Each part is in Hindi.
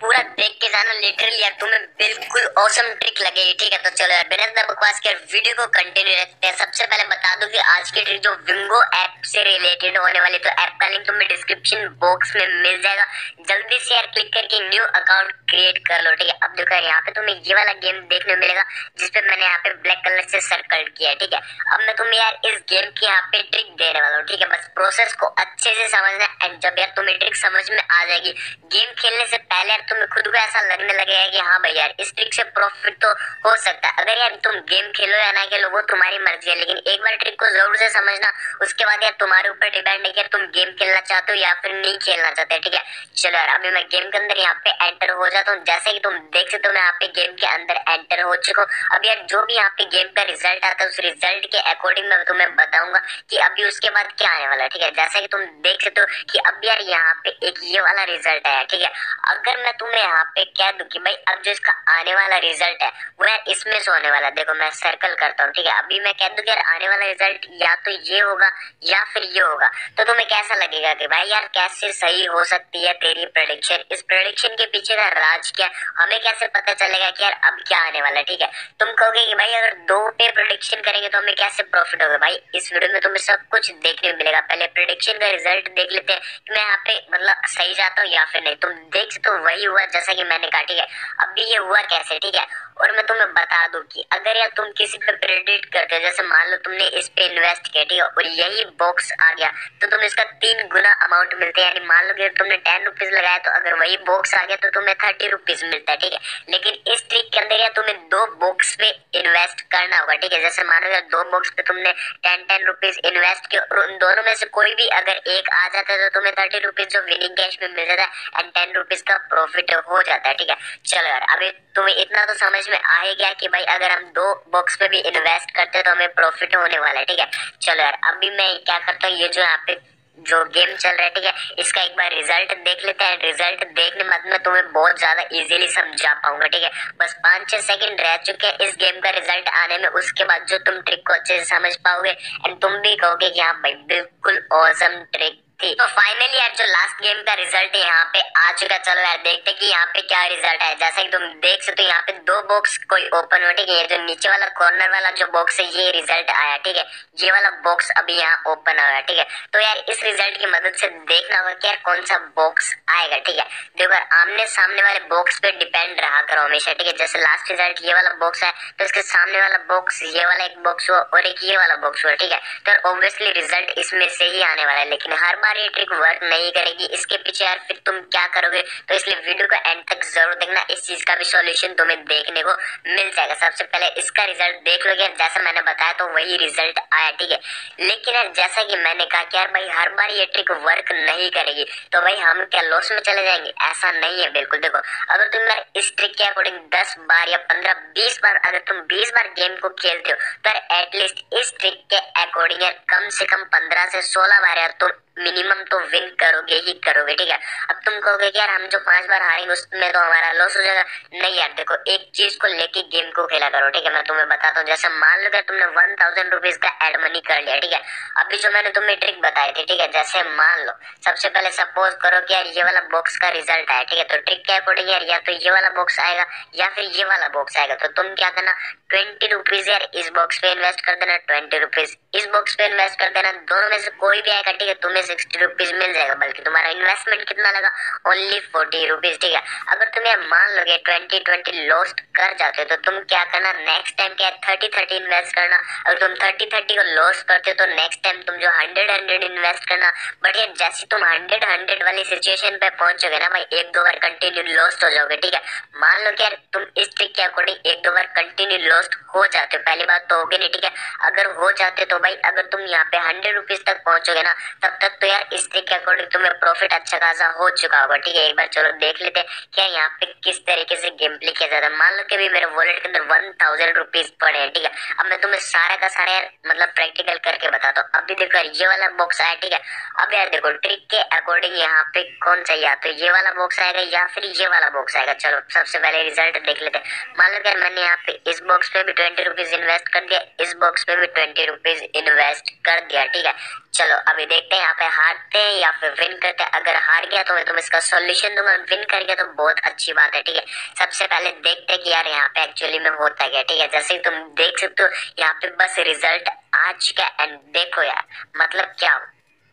पूरा देख के जाना लिटरली यार तुम्हें बिल्कुल औसम ट्रिक लगेगी, ठीक है? तो चलो यार, बिना ज़्यादा बकवास के वीडियो को कंटिन्यू रखते हैं। सबसे पहले बता दूँ कि आज की ट्रिक जो विंगो ऐप से रिलेटेड होने वाली तो ऐप का लिंक तुम्हें डिस्क्रिप्शन बॉक्स में मिल जाएगा। जल्दी से यार क्लिक करके न्यू अकाउंट क्रिएट कर लो, ठीक है? अब देखो यहाँ पे तुम्हें ये वाला गेम देखने को मिलेगा, जिसपे मैंने यहाँ पे ब्लैक कलर से सर्कल किया ठीक है? अब मैं तुम्हें यार इस गेम की यहाँ पे ट्रिक देने वाला हूँ, ठीक है? बस प्रोसेस को अच्छे से समझना एंड जब यार तुम्हें ट्रिक समझ में आ जाएगी गेम खेलने से पहले यार तुम्हें खुद को ऐसा लगने लगेगा कि हाँ भाई यार, इस ट्रिक से प्रॉफिट तो हो सकता है। अगर यार तुम गेम खेलो या ना खेलो, वो तुम्हारी मर्ज़ी है, लेकिन एक बार ट्रिक को ज़रूर से समझना, उसके बाद यार तुम्हारे ऊपर डिपेंड है कि तुम गेम खेलना चाहते हो या फिर नहीं खेलना चाहते ठीक है? चलो यार, अभी मैं गेम के अंदर यहाँ पे एंटर हो जाता हूँ। जैसे कि तुम देख सकते हो, मैं यहाँ पे गेम के अंदर एंटर हो चुका हूँ। अब यार, जो भी यहाँ पे गेम का रिज़ल्ट आता है, उस रिज़ल्ट के अकॉर्डिंग मैं तुम्हें बताऊँगा कि अभी उसके बाद क्या आने वाला है, ठीक है? जैसे कि तुम देख सकते हो कि अब यार यहाँ पे एक ये वाला रिज़ल्ट आया, ठीक है? अगर मैं तुम्हें यहाँ पे कह दूँ कि भाई, अब जो इसका आने वाला रिज़ल्ट है, वो यार इसमें से होने वाला देखो, मैं सर्कल करता हूँ, ठीक है? अभी मैं कह दूँ कि यार, आने वाला रिज़ल्ट या तो ये होगा या फिर ये होगा। तो तुम्हें कैसा लगेगा कि भाई यार कैसे सही हो सकती है तेरी प्रोडिक्शन इस प्रोडिक्शन के पीछे का राज क्या? हमें कैसे पता चलेगा कि यार अब क्या आने वाला है, ठीक है? तुम कहोगे कि भाई अगर दो पे प्रोडिक्शन करेंगे तो हमें कैसे प्रॉफिट होगा? भाई, इस वीडियो में तुम्हें सब कुछ देखने मिलेगा। पहले प्रोडिक्शन का रिज़ल्ट देख लेते हैं कि मैं यहाँ पे मतलब सही जाता हूँ या फिर नहीं। तुम देख सकते हो, वही हुआ जैसा कि मैंने कहा, ठीक है? अभी ये हुआ कैसे, ठीक है? और मैं तुम्हें बता दूँ कि अगर यार तुम किसी पे प्रेडिक्ट करते हो, जैसे मान लो तुमने इस पे इन्वेस्ट किया, ठीक है? और यही बॉक्स आ गया तो तुम इसका तीन गुना अमाउंट मिलते हैं यानी मान लो कि तुमने टेन रुपीज़ लगाया तो अगर वही बॉक्स आ गया तो तुम्हें थर्टी रुपीज़ मिलता है, ठीक है? लेकिन इस ट्रिक के अंदर तुम्हें दो बॉक्स पे इन्वेस्ट करना होगा, ठीक है? जैसे मानो यार दो बॉक्स पे तुमने टेन टेन रुपीज़ इन्वेस्ट किया और उन दोनों में से कोई भी अगर एक आ जाता है तो तुम्हें थर्टी रुपीज़ जो विनिंग कैश में मिल जाता है एंड टेन रुपीज़ का प्रॉफिट हो जाता है, ठीक है? चलो यार, अभी तुम्हें इतना तो समझ में आ ही गया कि भाई अगर हम दो बॉक्स पे भी इन्वेस्ट करते हैं तो हमें प्रॉफिट होने वाला है, ठीक है? चलो यार, अभी मैं क्या करता हूँ, ये जो यहाँ पे जो गेम चल रहा है, ठीक है, इसका एक बार रिज़ल्ट देख लेते हैं। रिज़ल्ट देखने मत, में तुम्हें बहुत ज़्यादा इजीली समझा पाऊँगा, ठीक है? बस पाँच छह सेकंड रह चुके हैं इस गेम का रिज़ल्ट आने में। उसके बाद जो तुम ट्रिक को अच्छे से समझ पाओगे एंड तुम भी कहोगे कि हाँ भाई, बिल्कुल औसम ट्रिक जो लास्ट गेम का रिज़ल्ट है, यहाँ पे आ चुका चलो यार देखते कि यहाँ पे क्या रिज़ल्ट है। जैसा कि तुम देख सकते हो, यहाँ पे दो बॉक्स कोई ओपन हो ठीक है? जो नीचे वाला कॉर्नर वाला जो बॉक्स है, ये रिज़ल्ट आया, ठीक है? ये वाला बॉक्स अभी यहाँ ओपन हुआ ठीक है? तो यार, इस रिज़ल्ट की मदद से देखना होगा कि यार कौन सा बॉक्स आएगा, ठीक है? देखो आमने सामने वाले बॉक्स पे डिपेंड रहा करो हमेशा, ठीक है? जैसे लास्ट रिज़ल्ट ये वाला बॉक्स है तो इसके सामने वाला बॉक्स ये वाला एक बॉक्स हुआ और एक ये वाला बॉक्स हुआ, ठीक है? तो ऑब्वियसली रिज़ल्ट इसमें से ही आने वाला है, लेकिन हर बार ये ट्रिक वर्क नहीं करेगी। इसके पीछे यार फिर तुम क्या करोगे? तो इसलिए वीडियो को एंड तक ज़रूर देखना। इस चीज़ का भी सॉल्यूशन तुम्हें देखने को मिल जाएगा। सबसे पहले इसका रिज़ल्ट देख लोगे जैसा मैंने बताया तो वही रिज़ल्ट आया, ठीक है? लेकिन यार, जैसा कि मैंने कहा कि यार भाई, हर बार ये ट्रिक वर्क नहीं करेगी। तो भाई, हम क्या लॉस में चले जाएँगे? ऐसा नहीं है बिल्कुल। देखो, अगर तुम यार इस ट्रिक के अकॉर्डिंग दस बार या पंद्रह, बीस बार, अगर तुम बीस बार गेम को खेलते हो तो एटलीस्ट इस ट्रिक के अकॉर्डिंग यार, कम से कम पंद्रह से सोलह बार यार तुम मिनिमम तो विन करोगे ही करोगे, ठीक है? अब तुम कहोगे कि यार हम जो पाँच बार हारेंगे उसमें तो हमारा लॉस हो जाएगा। नहीं यार, देखो, एक चीज़ को लेके गेम को खेला करो, ठीक है? मैं तुम्हें बताता हूँ, जैसे मान लो तुमने वन थाउज़ेंड रुपीज़ का एड मनी कर लिया, ठीक है? अभी जो मैंने तुम्हें ट्रिक बताई थी, ठीक है? जैसे मान लो, सबसे पहले सपोज़ करो कि यार ये वाला बॉक्स का रिज़ल्ट आया, ठीक है? तो ट्रिक क्या अकॉर्डिंग यार, या तो ये वाला बॉक्स आएगा, या फिर ये वाला बॉक्स आएगा। तो तुम क्या करना ट्वेंटी रुपीज़ यार इस बॉक्स पे इन्वेस्ट कर देना ट्वेंटी रुपीज़ पे इन्वेस्ट कर देना दोनों में से कोई भी आएगा ठीक है, तुम्हें सिक्सटी रुपीज़ मिल जाएगा, बल्कि तुम्हारा इन्वेस्टमेंट कितना लगा? ओनली फोर्टी रुपीज़ ठीक है। अगर तुम यार मान लोगे ट्वेंटी ट्वेंटी लॉस्ट कर जाते हो तो तुम क्या करना? नेक्स्ट टाइम क्या थर्टी थर्टी इन्वेस्ट करना। अगर तुम थर्टी थर्टी को लॉस करते हो तो नेक्स्ट टाइम तुम जो हंड्रेड हंड्रेड इन्वेस्ट करना। बट यार जैसे तुम हंड्रेड हंड्रेड वाली सिचुएशन पे पहुंचोगे ना भाई, एक दो बार कंटिन्यू लॉस्ट हो जाओगे, ठीक है। मान लो कि यार तुम इस ट्रिक के अकॉर्डिंग एक दो बार कंटिन्यू लॉस्ट हो जाते हो। पहली बात तो होगी नहीं, ठीक है। अगर हो जाते तो भाई अगर तुम यहाँ पे हंड्रेड रुपीज़ तक पहुंचोगे ना, तब तक तो यार इस के अकॉर्डिंग तुम्हें प्रॉफिट अच्छा खासा हो चुका होगा, ठीक है? एक बार चलो देख लेते हैं क्या यहाँ पे किस तरीके से गेम प्ले किया जाता है। मान लो कि मेरे वॉलेट के अंदर वन थाउज़ेंड रुपीज़ पड़े हैं, ठीक है? अब मैं तुम्हें सारा का सारा यार मतलब प्रैक्टिकल करके बताता हूँ। अभी देखो ये वाला बॉक्स आया, ठीक है? अब यार देखो ट्रिक के अकॉर्डिंग यहाँ पे कौन सा या? तो ये वाला बॉक्स आएगा या फिर ये वाला बॉक्स आएगा? चलो, सबसे पहले रिज़ल्ट देख लेते हैं। मान लो कि मैंने यहाँ पे इस बॉक्स पे भी ट्वेंटी रुपीज़ इन्वेस्ट कर दिया, इस बॉक्स पे भी ट्वेंटी रुपीज़ इन्वेस्ट कर दिया, ठीक है? चलो, अभी देखते हैं यहाँ पे हारते हैं या फिर विन करते हैं। अगर हार गया तो मैं तुम इसका सोल्यूशन दूँगा विन कर गया तो बहुत अच्छी बात है, ठीक है? सबसे पहले देखते हैं कि यार यहाँ पे एक्चुअली में होता गया ठीक है? जैसे तुम देख सकते हो, यहाँ पे बस रिज़ल्ट आ चुका है। एंड देखो यार मतलब क्या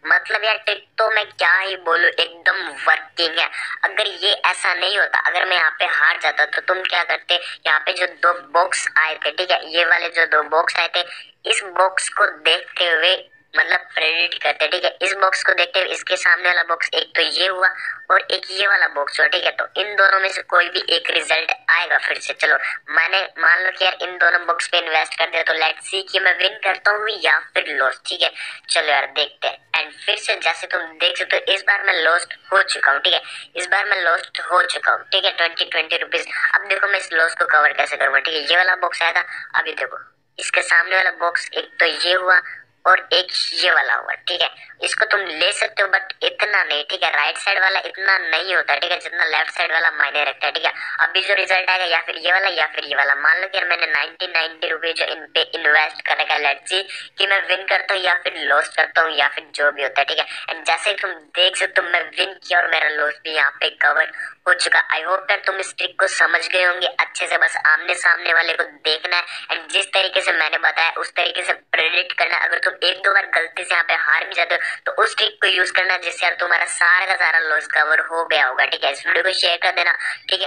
मतलब यार टिक तो मैं क्या ही बोलू, एकदम वर्किंग है। अगर ये ऐसा नहीं होता, अगर मैं यहाँ पे हार जाता तो तुम क्या करते? यहाँ पे जो दो बॉक्स आए थे, ठीक है, ये वाले जो दो बॉक्स आए थे, इस बॉक्स को देखते हुए मतलब प्रेडिट करते हैं ठीक है? इस बॉक्स को देखते हुए इसके सामने वाला बॉक्स एक तो ये हुआ और एक ये वाला बॉक्स हुआ, ठीक है? तो इन दोनों में से कोई भी एक रिज़ल्ट आएगा फिर से। चलो, मैंने मान लो कि यार इन दोनों बॉक्स पे इन्वेस्ट कर दिया तो लेट्स सी कि मैं विन करता हूँ या फिर लॉस ठीक है? चलो यार, देखते हैं। एंड फिर से जैसे तुम देख सकते हो, इस बार मैं लॉस्ट हो चुका हूँ, ठीक है? इस बार मैं लॉस्ट हो चुका हूँ, ठीक है? ट्वेंटी ट्वेंटी रुपीज़ अब देखो मैं इस लॉस को कवर कैसे करूँगा, ठीक है? ये वाला बॉक्स आया था, अभी देखो, इसके सामने वाला बॉक्स एक तो ये हुआ और एक ये वाला हुआ, ठीक है? इसको तुम ले सकते हो बट इतना नहीं, ठीक है? राइट साइड वाला इतना नहीं होता, ठीक है? जितना लेफ़्ट साइड वाला मायने रखता है, ठीक है? अभी जो रिज़ल्ट आएगा, या फिर ये वाला या फिर ये वाला। मान लो कि मैंने नाइनटी नाइनटी रुपीज़ जो इन पे इन्वेस्ट कर रखा है लेट्स सी कि मैं विन करता हूँ या फिर लॉस करता हूँ, या फिर जो भी होता है, ठीक है? एंड जैसे तुम देख सकते हो, मैं विन किया और मेरा लॉस भी यहाँ पे कवर हो चुका। आई होप दैट तुम इस ट्रिक को समझ गए होंगे। अच्छे से बस आमने सामने वाले को देखना है। एंड जिस तरीके से मैंने बताया, उस तरीके से प्रेडिक्ट करना। अगर तुम एक दो बार गलती से यहाँ पे हार भी जाते हो तो उस ट्रिक को यूज़ करना जिससे यार तुम्हारा सारा का सारा लॉस कवर हो गया होगा। ठीक है, इस वीडियो को शेयर कर देना। ठीक है।